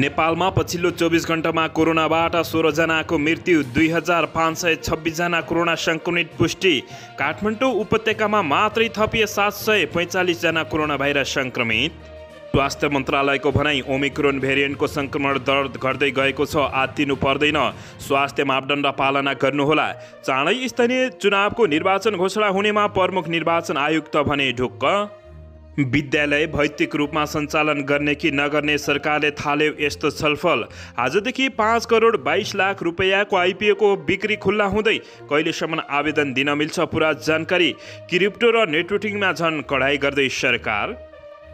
नेपालमा पछिल्लो चौबिस घन्टामा कोरोनाबाट सोह्रजनाको मृत्यु दुई हजार पाँच सय छब्बिसजना कोरोना सङ्क्रमित पुष्टि काठमाडौँ उपत्यकामा मात्रै थपिए सात सय पैँचालिसजना कोरोना भाइरस सङ्क्रमित। स्वास्थ्य मन्त्रालयको भनाइ ओमिक्रोन भेरिएन्टको सङ्क्रमण दर घट्दै गएको छ आत्तिनु पर्दैन। स्वास्थ्य मापदण्ड पालना गर्नुहोला। चाँडै स्थानीय चुनावको निर्वाचन घोषणा हुनेमा प्रमुख निर्वाचन आयुक्त भने ढुक्क। विद्यालय भौतिक रूपमा सञ्चालन गर्ने कि नगर्ने सरकारले थाल्यो यस्तो छलफल। आजदेखि पाँच करोड बाइस लाख रुपियाँको आइपिओको बिक्री खुल्ला हुँदै कहिलेसम्म आवेदन दिन मिल्छ पुरा जानकारी क्रिप्टो र नेटवर्किङमा झन् कडाइ गर्दै सरकार।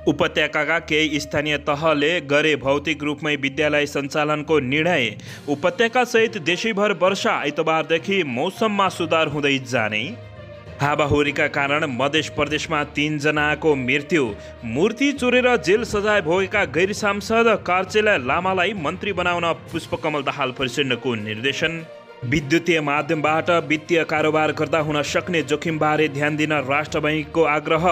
उपत्यकाका केही स्थानीय तहले गरे भौतिक रूपमै विद्यालय सञ्चालनको निर्णय। उपत्यकासहित देशैभर वर्षा आइतबारदेखि मौसममा सुधार हुँदै जाने। हावाहुरीका कारण मध्य प्रदेशमा तिनजनाको मृत्यु। मूर्ति चोरेर जेल सजाय भोगेका गैर सांसद कार्चेला लामालाई मन्त्री बनाउन पुष्पकमल दाहाल प्रचण्डको निर्देशन। विद्युतीय माध्यमबाट वित्तीय कारोबार गर्दा हुन सक्ने जोखिमबारे ध्यान दिन राष्ट्र बैङ्कको आग्रह।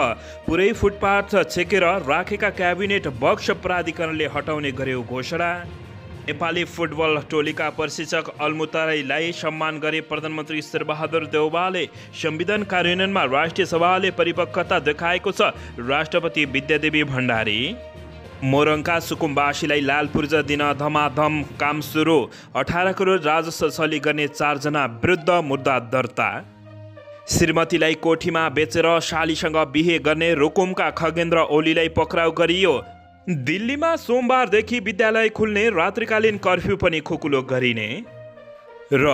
पुरै फुटपाथ छेकेर राखेका क्याबिनेट बक्स प्राधिकरणले हटाउने गर्यो घोषणा। नेपाली फुटबल टोलीका प्रशिक्षक अल्मुतराईलाई सम्मान गरे प्रधानमन्त्री शेरबहादुर देउवाले संविधान कार्यान्वयनमा राष्ट्रिय सभाले परिपक्वता देखाएको छ। राष्ट्रपति विद्यादेवी भण्डारी। मोरङका सुकुम्बासीलाई लाल पूर्जा दिन धमाधम काम सुरु। अठार करोड राजस्व सली गर्ने चारजना विरुद्ध मुद्दा दर्ता। श्रीमतीलाई कोठीमा बेचेर शालीसँग बिहे गर्ने रुकुमका खगेन्द्र ओलीलाई पक्राउ गरियो। दिल्लीमा सोमबारदेखि विद्यालय खुल्ने रात्रिकालीन कर्फ्यू पनि खुकुलो गरिने? र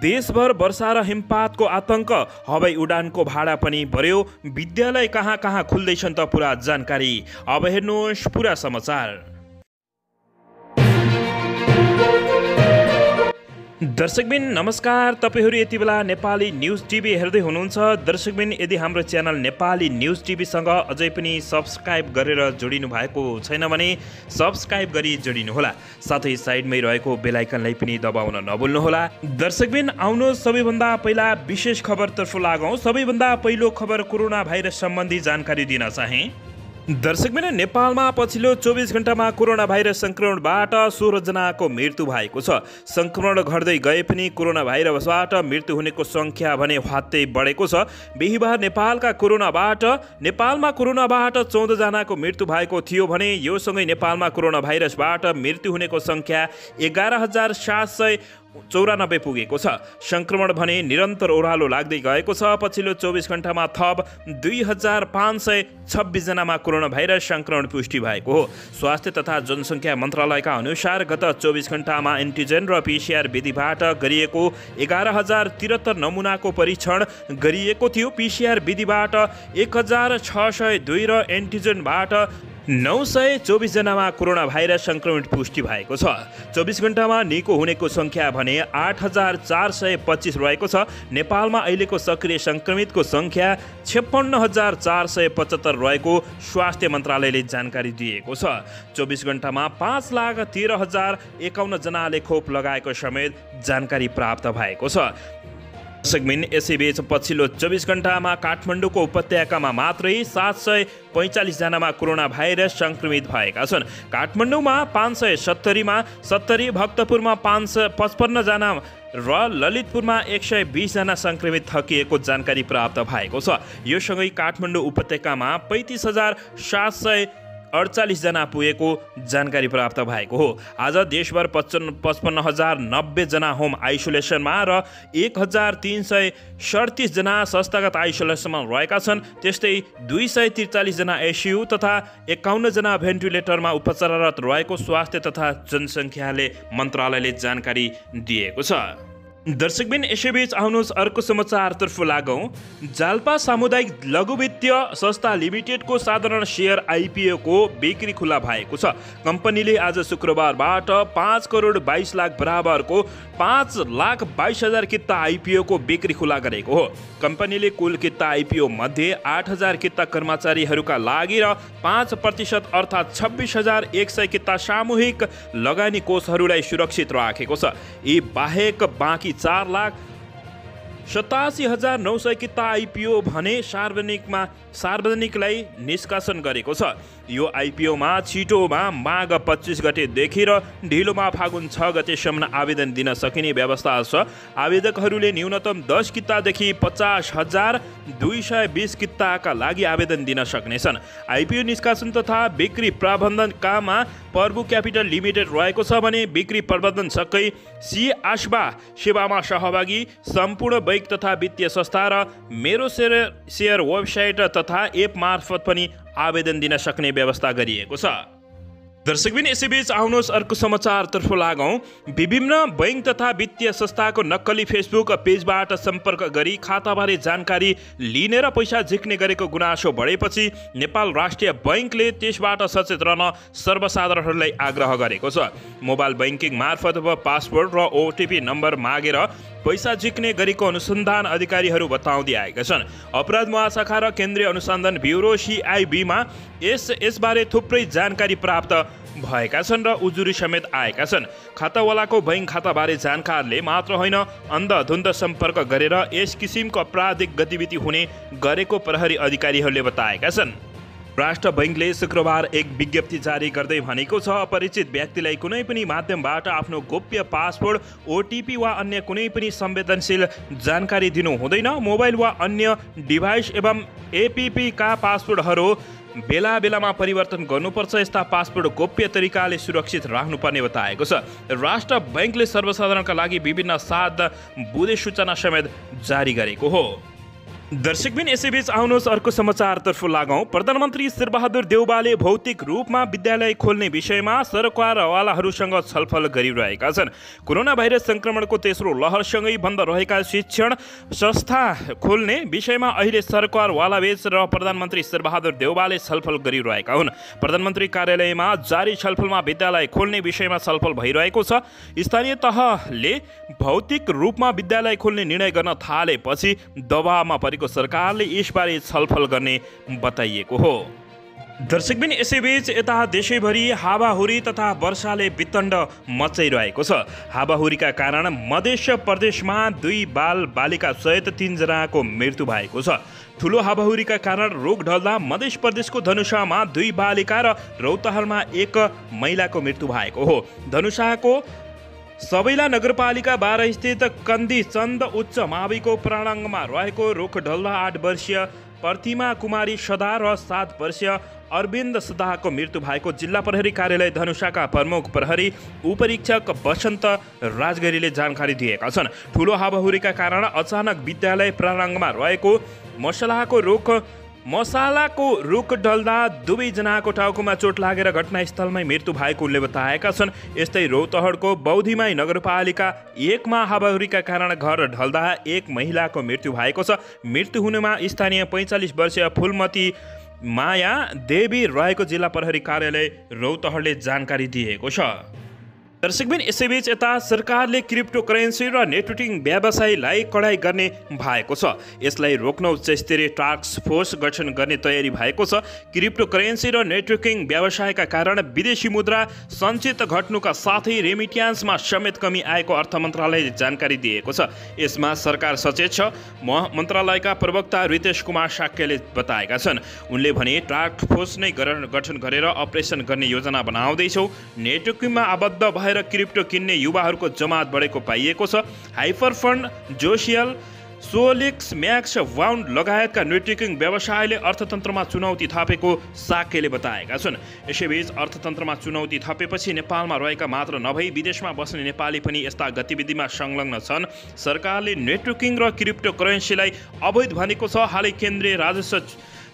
देशभर वर्षा र हिमपातको आतङ्क हवाई उडानको भाडा पनि बढ्यो विद्यालय कहाँ कहाँ खुल्दैछन् त पुरा जानकारी। अब हेर्नुहोस् पुरा समाचार। दर्शकबिन नमस्कार। तपाईँहरू यति बेला नेपाली न्युज टिभी हेर्दै हुनुहुन्छ। दर्शकबिन यदि हाम्रो च्यानल नेपाली न्युज टिभीसँग अझै पनि सब्सक्राइब गरेर जोडिनु भएको छैन भने सब्सक्राइब गरी जोडिनुहोला। साथै साइडमै रहेको बेलायकनलाई पनि दबाउन नभुल्नुहोला। दर्शकबिन आउनु सबैभन्दा पहिला विशेष खबरतर्फ लागौँ। सबैभन्दा पहिलो खबर कोरोना भाइरस सम्बन्धी जानकारी दिन चाहे। दर्शकबिन नेपालमा पछिल्लो चौबिस घन्टामा कोरोना भाइरस सङ्क्रमणबाट सोह्रजनाको मृत्यु भएको छ। सङ्क्रमण घट्दै गए पनि कोरोना भाइरसबाट मृत्यु हुनेको सङ्ख्या भने हत्तै बढेको छ। बिहिबार नेपालका कोरोनाबाट नेपालमा कोरोनाबाट चौधजनाको मृत्यु भएको थियो भने योसँगै नेपालमा कोरोना भाइरसबाट मृत्यु हुनेको सङ्ख्या एघार हजार सात सय चौरानब्बे पुगेको छ। सङ्क्रमण भने निरन्तर ओह्रालो लाग्दै गएको छ। पछिल्लो चौबिस घन्टामा थप दुई हजार पाँच सय छब्बिसजनामा कोरोना भाइरस सङ्क्रमण पुष्टि भएको हो। स्वास्थ्य तथा जनसङ्ख्या मन्त्रालयका अनुसार गत चौबिस घन्टामा एन्टिजेन र पिसिआर विधिबाट गरिएको एघार हजार त्रिहत्तर नमुनाको परीक्षण गरिएको थियो। पिसिआर विधिबाट एक हजार छ सय दुई र एन्टिजेनबाट नौ सय चौबिसजनामा कोरोना भाइरस सङ्क्रमित पुष्टि भएको छ। चौबिस घन्टामा निको हुनेको सङ्ख्या भने आठ हजार चार सय पच्चिस रहेको छ। नेपालमा अहिलेको सक्रिय सङ्क्रमितको सङ्ख्या छप्पन्न हजार चार सय पचहत्तर रहेको स्वास्थ्य मन्त्रालयले जानकारी दिएको छ। चौबिस घन्टामा पाँच लाख तेह्र हजार एकाउन्नजनाले खोप लगाएको समेत जानकारी प्राप्त भएको छ। दर्शकबिन यसैबीच पछिल्लो चौबिस घन्टामा काठमाडौँको उपत्यकामा मात्रै सात सय पैँचालिसजनामा कोरोना भाइरस सङ्क्रमित भएका छन्। काठमाडौँमा पाँच सय सत्तरीमा सत्तरी भक्तपुरमा पाँच सय पचपन्नजना र ललितपुरमा एक सय बिसजना सङ्क्रमित थकिएको जानकारी प्राप्त भएको छ। यो सँगै काठमाडौँ उपत्यकामा पैँतिस हजार सात सय अडचालिसजना पुगेको जानकारी प्राप्त भएको हो। आज देशभर पचपन्न पचपन्न हजार नब्बेजना होम आइसोलेसनमा र एक हजार तिन सय सडतिसजना संस्थागत आइसोलेसनमा रहेका छन्। त्यस्तै दुई सय त्रिचालिसजना एसियु तथा एकाउन्नजना भेन्टिलेटरमा उपचाररत रहेको स्वास्थ्य तथा जनसङ्ख्याले मन्त्रालयले जानकारी दिएको छ। दर्शकबिन यसैबीच आउनुहोस् अर्को समाचारतर्फ लागौँ। जाल्पा सामुदायिक लघु वित्तीय संस्था लिमिटेडको साधारण सेयर आइपिओको बिक्री खुल्ला भएको छ। कम्पनीले आज शुक्रबारबाट पाँच करोड बाइस लाख बराबरको पाँच लाख बाइस हजार किता आइपिओको बिक्री खुल्ला गरेको हो। कम्पनीले कुल किता आइपिओ मध्ये आठ हजार किता कर्मचारीहरूका लागि र पाँच प्रतिशत अर्थात् छब्बिस हजार एक सय किता सामूहिक लगानी कोषहरूलाई सुरक्षित राखेको छ। यी बाहेक बाँकी चार लाख। सतासी हजार नौ सय किता आइपिओ भने सार्वजनिकमा सार्वजनिकलाई निष्कासन गरेको छ। यो आइपिओमा छिटोमा माघ पच्चिस गतेदेखि र ढिलोमा फागुन छ गतेसम्म आवेदन दिन सकिने व्यवस्था छ। आवेदकहरूले न्यूनतम दस कितादेखि पचास हजार दुई सय बिस किताका लागि आवेदन दिन सक्नेछन्। आइपिओ निष्कासन तथा बिक्री प्रबन्धनकामा प्रभु क्यापिटल लिमिटेड रहेको छ भने बिक्री प्रबन्धन सकै सी आशबा सेवामा सहभागी सम्पूर्ण बैङ्क तथा वित्तीय संस्था र मेरो सेयर सेयर वेबसाइट तथा एप मार्फत पनि आवेदन दिन सक्ने व्यवस्था गरिएको छ। दर्शकबिन यसैबीच आउनुहोस् अर्को समाचारतर्फ लागौँ। विभिन्न बैङ्क तथा वित्तीय संस्थाको नक्कली फेसबुक पेजबाट सम्पर्क गरी खाताबारे जानकारी लिने र पैसा झिक्ने गरेको गुनासो बढेपछि नेपाल राष्ट्रिय बैङ्कले त्यसबाट सचेत रहन सर्वसाधारणहरूलाई आग्रह गरेको छ। मोबाइल बैङ्किङ मार्फत पासवर्ड र ओटिपी नम्बर मागेर पैसा झिक्ने गरेको अनुसन्धान अधिकारीहरू बताउँदै आएका छन्। अपराध महाशाखा र केन्द्रीय अनुसन्धान ब्युरो सिआइबीमा यस यसबारे थुप्रै जानकारी प्राप्त भएका छन् र उजुरी समेत आएका छन्। खातावालाको बैङ्क खाताबारे जानकारले मात्र होइन अन्धधुन्द सम्पर्क गरेर यस किसिमको आपराधिक गतिविधि हुने गरेको प्रहरी अधिकारीहरूले बताएका छन्। राष्ट्र बैङ्कले शुक्रबार एक विज्ञप्ति जारी गर्दै भनेको छ अपरिचित व्यक्तिलाई कुनै पनि माध्यमबाट आफ्नो गोप्य पासवर्ड ओटिपी वा अन्य कुनै पनि संवेदनशील जानकारी दिनु हुँदैन। मोबाइल वा अन्य डिभाइस एवं एपिपीका पासवर्डहरू बेला बेलामा परिवर्तन गर्नुपर्छ यस्ता पासपोर्ट गोप्य तरिकाले सुरक्षित राख्नुपर्ने बताएको छ। राष्ट्र बैङ्कले सर्वसाधारणका लागि विभिन्न साध बुधे सूचना समेत जारी गरेको हो। दर्शकबिन यसैबीच आउनुहोस् अर्को समाचारतर्फ लागौँ। प्रधानमन्त्री शेरबहादुर देउबाले भौतिक रूपमा विद्यालय खोल्ने विषयमा सरकारवालाहरूसँग छलफल गरिरहेका छन्। कोरोना भाइरस सङ्क्रमणको तेस्रो लहरसँगै बन्द रहेका शिक्षण संस्था खोल्ने विषयमा अहिले सरकारवालाबीच र प्रधानमन्त्री शेरबहादुर देउबाले छलफल गरिरहेका हुन्। प्रधानमन्त्री कार्यालयमा जारी छलफलमा विद्यालय खोल्ने विषयमा छलफल भइरहेको छ। स्थानीय तहले भौतिक रूपमा विद्यालय खोल्ने निर्णय गर्न थालेपछि दबावमा परेको गरेको सरकारले यसबारे छलफल गर्ने बताइएको हो। दर्शकबिन यसैबीच यता देशैभरि हावाहुरी तथा वर्षाले वितण्ड मचाइरहेको छ। हावाहुरीका कारण मध्य प्रदेशमा दुई बाल बालिका सहित तिनजनाको मृत्यु भएको छ। ठुलो हावाहुरीका कारण रोग ढल्दा मध्य प्रदेशको धनुषामा दुई बालिका र रौतहलमा एक महिलाको मृत्यु भएको हो। धनुषाको सबैला नगरपालिका बाह्र स्थित कन्दी चन्द उच्च माविको प्राङ्गणमा रहेको रुख ढल्दा आठ वर्षीय प्रतिमा कुमारी सदा र सात वर्षीय अरविन्द सदाको मृत्यु भएको जिल्ला प्रहरी कार्यालय धनुषाका प्रमुख प्रहरी उपरीक्षक बसन्त राजगरीले जानकारी दिएका छन्। ठुलो हावाहुरीका कारण अचानक विद्यालय प्राङ्गणमा रहेको मसलाको रुख मसालाको रुख ढल्दा दुवैजनाको टाउकोमा चोट लागेर घटनास्थलमै मृत्यु भएको उनले बताएका छन्। यस्तै रौतहडको बौद्धिमाई नगरपालिका एकमा हावाहुरीका कारण घर ढल्दा एक महिलाको मृत्यु भएको छ। मृत्यु हुनुमा स्थानीय पैँचालिस वर्षीय फुलमती माया देवी रहेको जिल्ला प्रहरी कार्यालय रौतहडले जानकारी दिएको छ। दर्शकबिन यसैबीच यता सरकारले क्रिप्टो करेन्सी र नेटवर्किङ व्यवसायलाई कडाइ गर्ने भएको छ। यसलाई रोक्न उच्च स्तरीय टास्क फोर्स गठन गर्ने तयारी भएको छ। क्रिप्टो करेन्सी र नेटवर्किङ व्यवसायका कारण विदेशी मुद्रा सञ्चित घट्नुका साथै रेमिट्यान्समा समेत कमी आएको अर्थ मन्त्रालयले जानकारी दिएको छ। यसमा सरकार सचेत छ। मन्त्रालयका प्रवक्ता रितेश कुमार साक्यले बताएका छन् उनले भने टास्क फोर्स नै गठन गरेर अपरेसन गर्ने योजना बनाउँदैछौ। नेटवर्किङमा आबद्ध भएर भएर क्रिप्टो किन्ने युवाहरूको जमात बढेको पाइएको छ। हाइपर फन्ड जोसियल सोलिक्स म्याक्स वाउन्ड लगायतका नेटवर्किङ व्यवसायले अर्थतन्त्रमा चुनौती थपेको साकेले बताएका छन्। यसैबीच अर्थतन्त्रमा चुनौती थपेपछि नेपालमा रहेका मात्र नभई विदेशमा बस्ने नेपाली पनि यस्ता गतिविधिमा संलग्न छन्। सरकारले नेटवर्किङ र क्रिप्टो करेन्सीलाई अवैध भनेको छ। हालै केन्द्रीय राजस्व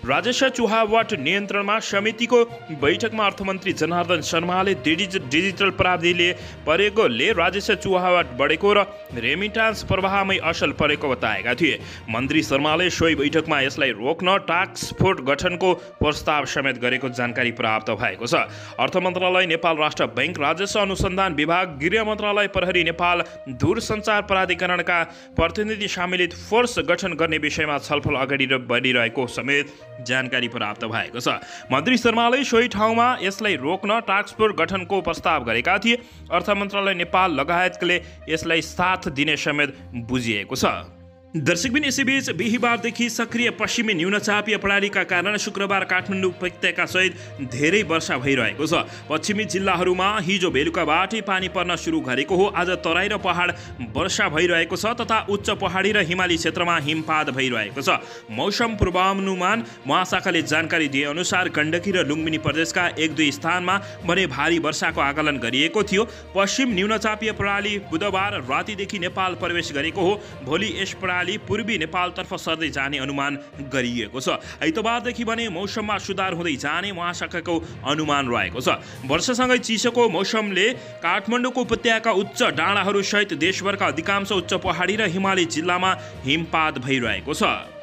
राजेश्वर चुहावट नियन्त्रणमा समितिको बैठकमा अर्थमन्त्री जनार्दन शर्माले डिजिटल प्राविधिले परेकोले राजेश्वर चुहावट बढेको र रेमिटान्स प्रवाहमै असल परेको बताएका थिए। मन्त्री शर्माले सोही बैठकमा यसलाई रोक्न टास्क फोर्स गठनको प्रस्ताव समेत गरेको जानकारी प्राप्त भएको छ। अर्थ मन्त्रालय नेपाल राष्ट्र बैङ्क राजस्व अनुसन्धान विभाग गृह मन्त्रालय प्रहरी नेपाल दूरसञ्चार प्राधिकरणका प्रतिनिधि सम्मिलित फोर्स गठन गर्ने विषयमा छलफल अगाडि बढिरहेको समेत जानकारी प्राप्त भएको छ। मन्त्री शर्माले सोही ठाउँमा यसलाई रोक्न टास्क गठनको प्रस्ताव गरेका थिए। अर्थ मन्त्रालय नेपाल लगायतले यसलाई साथ दिने समेत बुझिएको छ। दर्शकबिन यसैबीच बिहिबारदेखि सक्रिय पश्चिमी न्यूनचापीय प्रणालीका कारण शुक्रबार काठमाडौँ उपत्यकासहित धेरै वर्षा भइरहेको छ। पश्चिमी जिल्लाहरूमा हिजो बेलुकाबाटै पानी पर्न सुरु गरेको हो। आज तराई र पहाड वर्षा भइरहेको छ तथा उच्च पहाडी र हिमाली क्षेत्रमा हिमपात भइरहेको छ। मौसम पूर्वानुमान महाशाखाले जानकारी दिए अनुसार गण्डकी र लुम्बिनी प्रदेशका एक दुई स्थानमा भने भारी वर्षाको आकलन गरिएको थियो। पश्चिम न्यूनचापीय प्रणाली बुधबार रातिदेखि नेपाल प्रवेश गरेको हो। भोलि यस प्रणाली पूर्वी नेपालतर्फ सर्दै जाने अनुमान गरिएको छ। आइतबारदेखि भने मौसममा सुधार हुँदै जाने महाशाखाको अनुमान रहेको छ। वर्षसँगै चिसोको मौसमले काठमाडौँको उपत्यका उच्च डाँडाहरूसहित देशभरका अधिकांश उच्च पहाडी र हिमाली जिल्लामा हिमपात भइरहेको छ।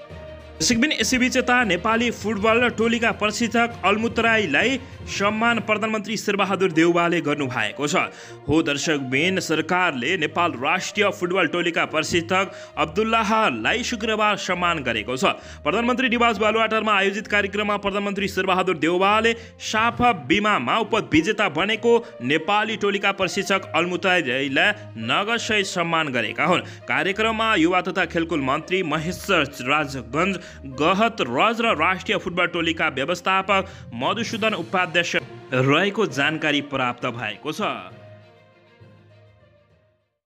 यसैबीच यता नेपाली फुटबल टोलीका प्रशिक्षक अल्मुतराईलाई सम्मान प्रधानमन्त्री शेरबहादुर देउवाले गर्नुभएको छ। हो दर्शकबिन सरकारले नेपाल राष्ट्रिय फुटबल टोलीका प्रशिक्षक अब्दुल्लाहलाई शुक्रबार सम्मान गरेको छ। प्रधानमन्त्री निवास बालुवाटारमा आयोजित कार्यक्रममा प्रधानमन्त्री शेरबहादुर देउवाले साफ बिमामा उपविजेता बनेको नेपाली टोलीका प्रशिक्षक अल्मुतराईलाई नगदसहित सम्मान गरेका हुन्। कार्यक्रममा युवा तथा खेलकुद मन्त्री महेश राजगञ्ज गहत रज र राष्ट्रिय फुटबल टोलीका व्यवस्थापक मधुसूदन उपाध्यक्ष रहेको जानकारी प्राप्त भएको छ।